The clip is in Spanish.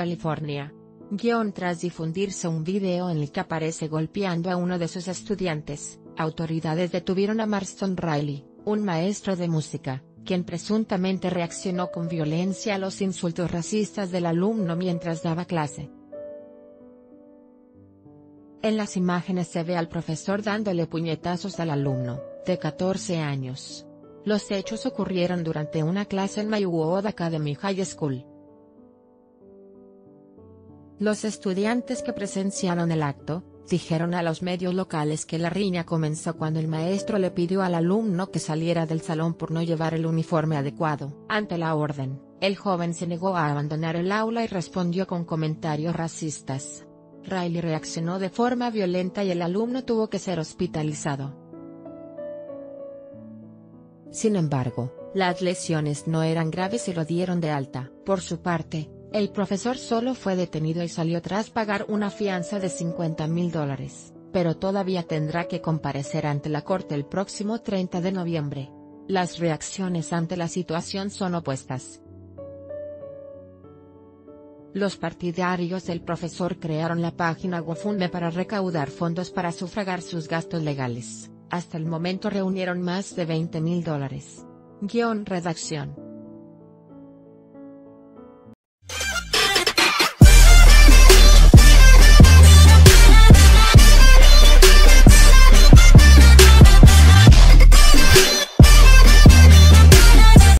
California. Guión tras difundirse un video en el que aparece golpeando a uno de sus estudiantes, autoridades detuvieron a Marston Riley, un maestro de música, quien presuntamente reaccionó con violencia a los insultos racistas del alumno mientras daba clase. En las imágenes se ve al profesor dándole puñetazos al alumno, de 14 años. Los hechos ocurrieron durante una clase en Maywood Academy High School. Los estudiantes que presenciaron el acto, dijeron a los medios locales que la riña comenzó cuando el maestro le pidió al alumno que saliera del salón por no llevar el uniforme adecuado. Ante la orden, el joven se negó a abandonar el aula y respondió con comentarios racistas. Riley reaccionó de forma violenta y el alumno tuvo que ser hospitalizado. Sin embargo, las lesiones no eran graves y lo dieron de alta. Por su parte, el profesor solo fue detenido y salió tras pagar una fianza de 50 mil dólares, pero todavía tendrá que comparecer ante la corte el próximo 30 de noviembre. Las reacciones ante la situación son opuestas. Los partidarios del profesor crearon la página GoFundMe para recaudar fondos para sufragar sus gastos legales. Hasta el momento reunieron más de 20 mil dólares. Guión Redacción